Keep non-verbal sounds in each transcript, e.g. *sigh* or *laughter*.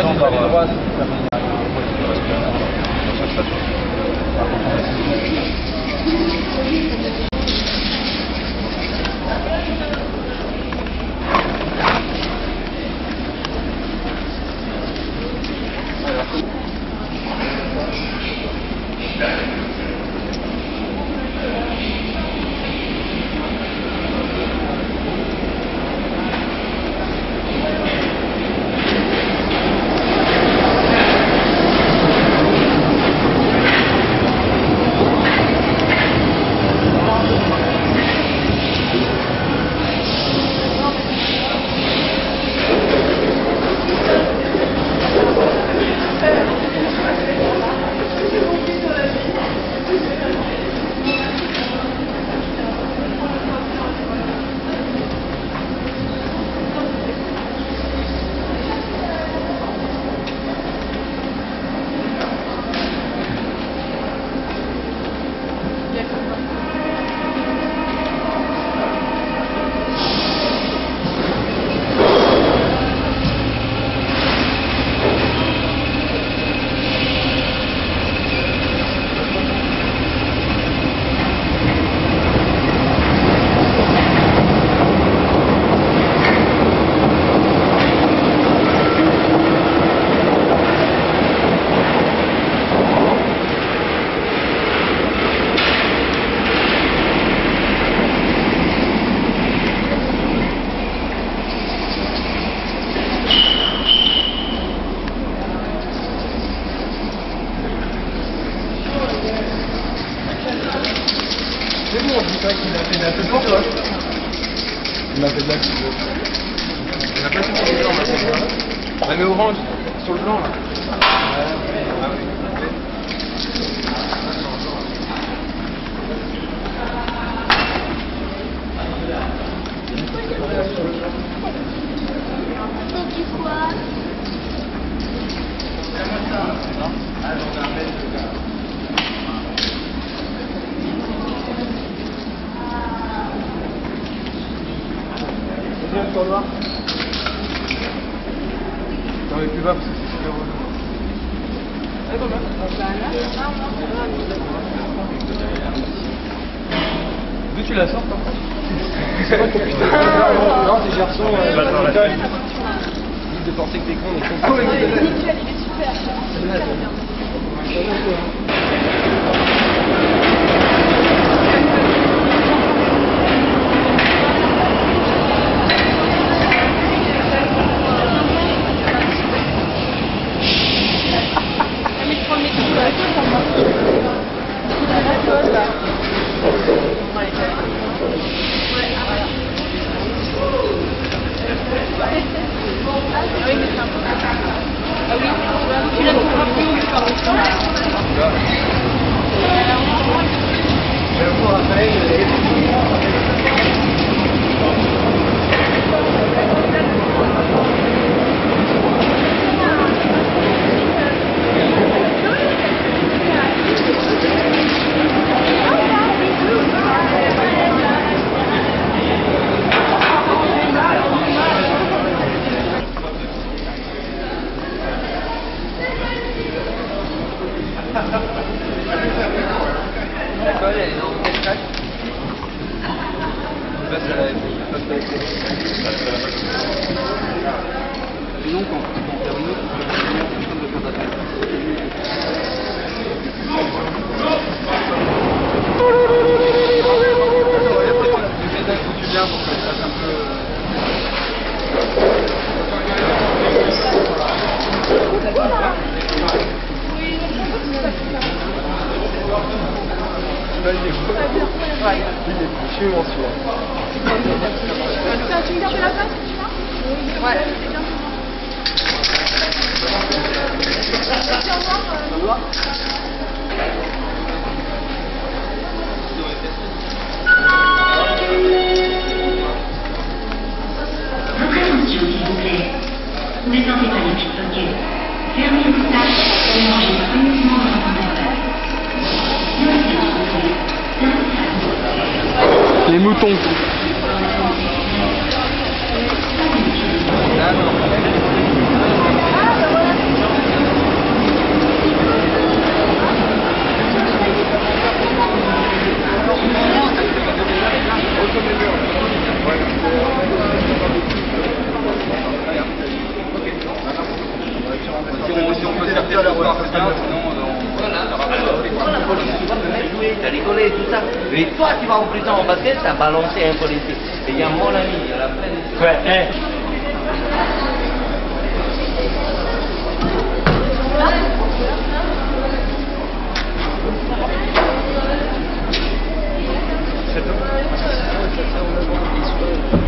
Спасибо. Tu la sors par contre *laughs* C'est pas ton putain Non, c'est Gerson. euh, de penser que t'es con, mais con. Nickel, il est super. Tu la trouveras plus haut, par contre. J'avoue, Raphaël, elle est- L'école, elle est dans quelle classe Passe à la passe à la Sinon, quand tu peux en faire une autre, tu peux faire une autre, tu peux faire ta tête. Tu viens pour que ça un peu... Il est est chiant. Tu me gardes la place, tu vois Ouais. C'est bien. Pas les. Fermez vos sacs et mangez uniquement. Dans sac. Les moutons. Ah, bah voilà, sinon on... la police, tu vas me mettre jouer, t'as rigolé, tout. Et toi, tu vas en prison parce que t'as balancé un policier. Et il y a mon ami, il y a la pleine de... Ouais, eh. Oui,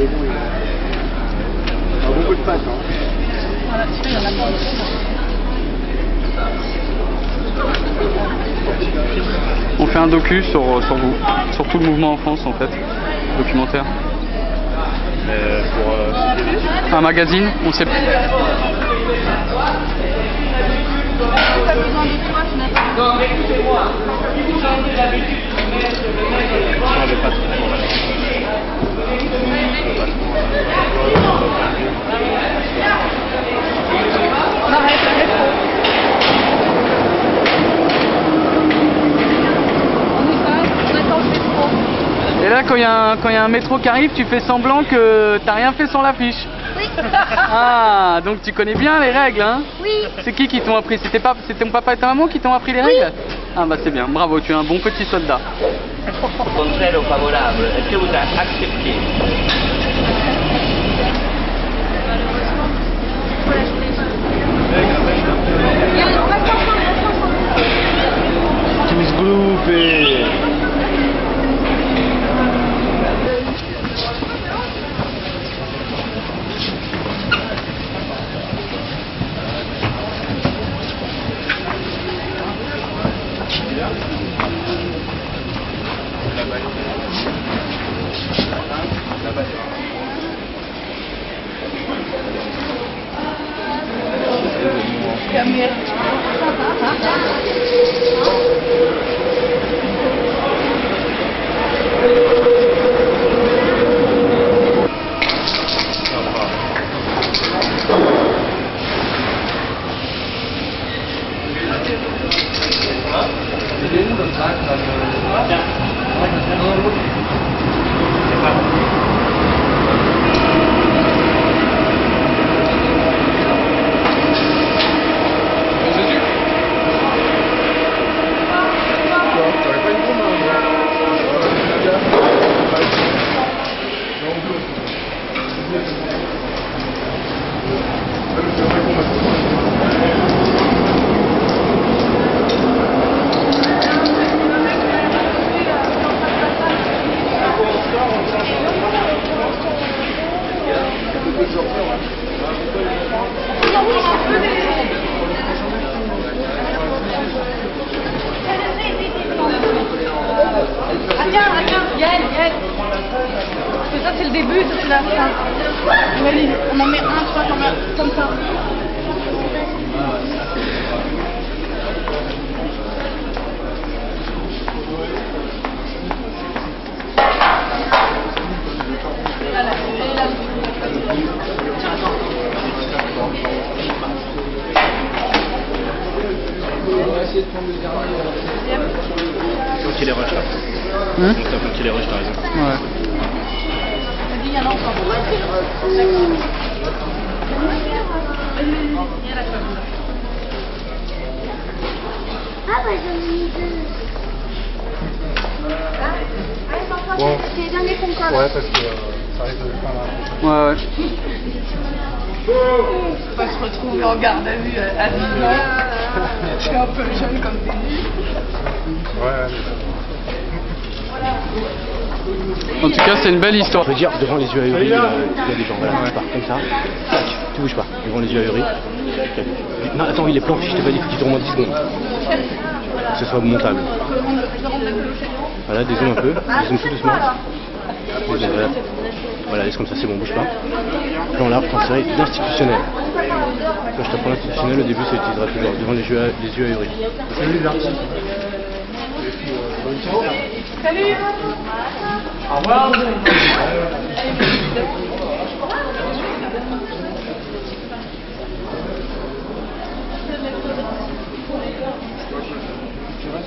euh, beaucoup de pattes, hein. Voilà, tu sais, il y en a pas On fait un docu sur, sur vous, sur tout le mouvement en France en fait, documentaire. pour... Un magazine, on sait pas Et là, quand il y, a un- métro qui arrive, tu fais semblant que t'as rien fait sur l'affiche. Oui. *laughs* Ah, donc tu connais bien les règles, hein Oui. C'est qui qui t'ont appris C'était pas, c'était ton papa et ta maman qui t'ont appris les règles Ah bah c'est bien, bravo, tu es un bon petit soldat. Contraire ou favorable, est-ce que vous avez accepté Tous groupés Attends, attends, Yann, Yann. Parce que ça c'est le début, ça c'est la fin. Imagine, on en met un, trois comme, comme ça. Faut qu'il les rush là. Hein Donc faut qu'il les rush, t'as raison. Ouais. Vas-y, il y en a encore. ils ont mis deux. Bon. C'est les derniers concours. Ouais, parce que euh, ça risque de faire la Ouais, ouais. Pas se retrouver en garde à vue à à 10 ans. Je suis un peu jeune comme t'es dit. Ouais, En tout cas, c'est une belle histoire. Je veux dire, devant les yeux ahuris, euh, il y a des gens, voilà, bouge pas, comme ça. Tac, tu bouges pas, devant les yeux ahuris. Non, attends, il est planché, je t'ai pas dit, tu tournes en 10 secondes. Que ce soit montable. Voilà, dézoome un peu, dézoome tout doucement. Voilà. Voilà, laisse comme ça, c'est bon, bouge pas. Plan large, plan serré, l'institutionnel. Quand je t'apprends l'institutionnel, au début, ça utilisera toujours devant les yeux, les yeux ahuris. Salut l'artiste. Salut Au revoir. Je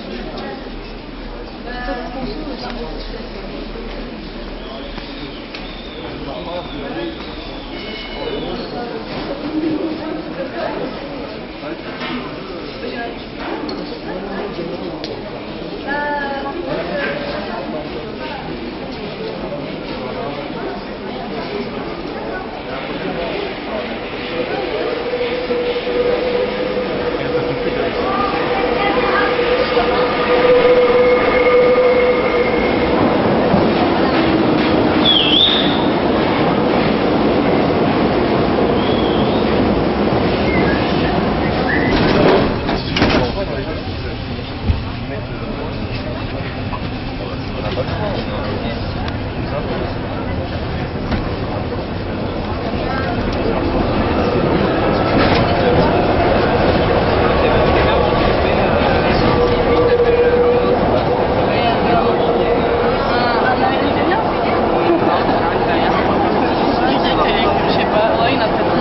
sais pas, ouais, il y en a peut-être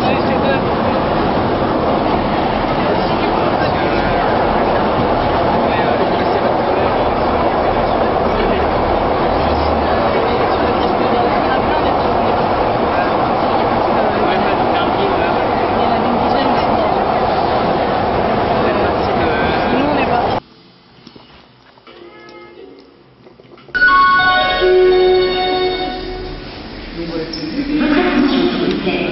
Ouais, c'est deux. Nous, on est partis. Votre attention, s'il vous plaît.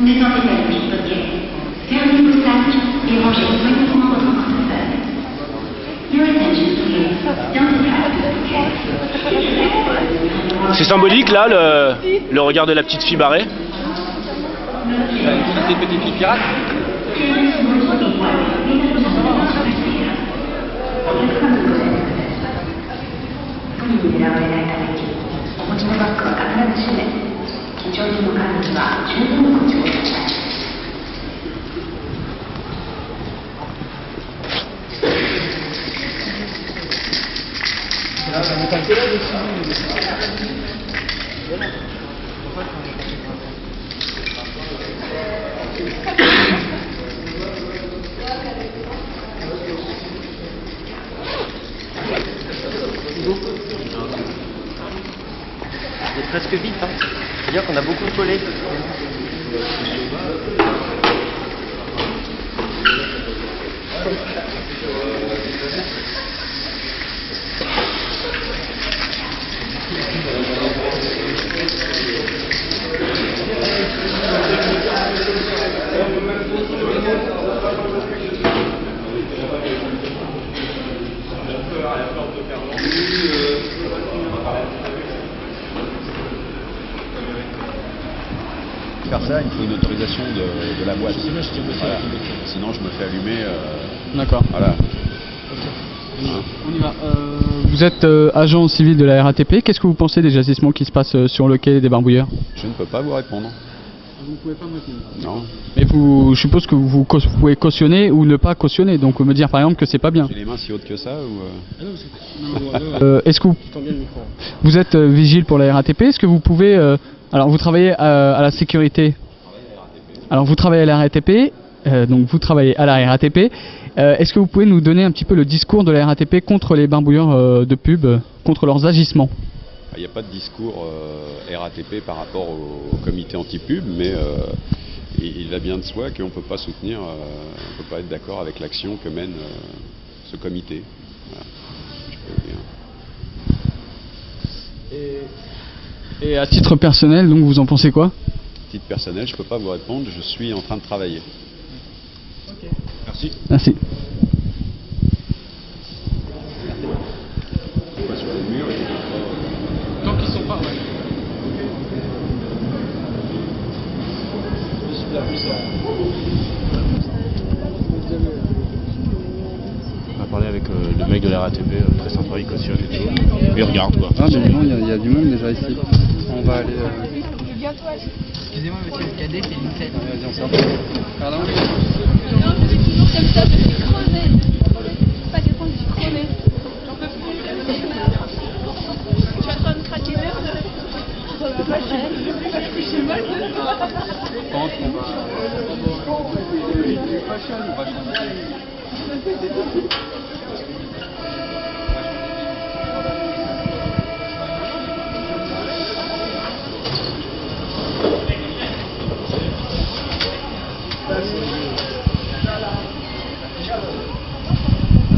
Ne tentez pas pickpocket. Fermez vos sacs et rangez soigneusement votre portefeuille. Your attention, please. Don't try to pickpocket. C'est symbolique là, le, le regard de la petite fille barrée Des petites filles pirates. C'est presque vite, hein. C'est-à-dire qu'on a beaucoup collé. Faire ça, il faut une autorisation de, de la boîte. Voilà. Sinon, je me fais allumer. euh, D'accord. voilà. On y va. Euh, vous êtes euh, agent civil de la RATP. Qu'est-ce que vous pensez des agissements qui se passent euh, sur le quai des Barbouilleurs? Je ne peux pas vous répondre. Vous pouvez pas me répondre. Non. Mais vous, je suppose que vous, pouvez cautionner ou ne pas cautionner. Donc me dire par exemple que c'est pas bien. J'ai les mains si hautes que ça ou. Est-ce que vous, vous êtes euh, vigile pour la RATP Est-ce que vous pouvez euh, alors vous travaillez à, à la sécurité Alors vous travaillez à la RATP, euh, donc vous travaillez à la RATP. Euh, Est-ce que vous pouvez nous donner un petit peu le discours de la RATP contre les barbouilleurs euh, de pub, euh, contre leurs agissements? Il n'y a pas de discours euh, RATP par rapport au, au comité anti-pub, mais euh, Et il va bien de soi qu'on ne peut pas soutenir, euh, on peut pas être d'accord avec l'action que mène euh, ce comité. Voilà. Je peux dire. Et à titre personnel, donc vous en pensez quoi? Titre personnel, je ne peux pas vous répondre, je suis en train de travailler. Merci. Merci. Tant qu'ils sont pas, ouais. On a parlé avec euh, le mec de la RATP, euh, très sympa, il cautionne et tout. Il regarde quoi. Ah, mais non, il y, a du monde déjà ici. On va aller. Excusez-moi, monsieur le cadet, c'est une tête. Vas-y, on sort. Pardon? Non, je suis toujours comme ça, je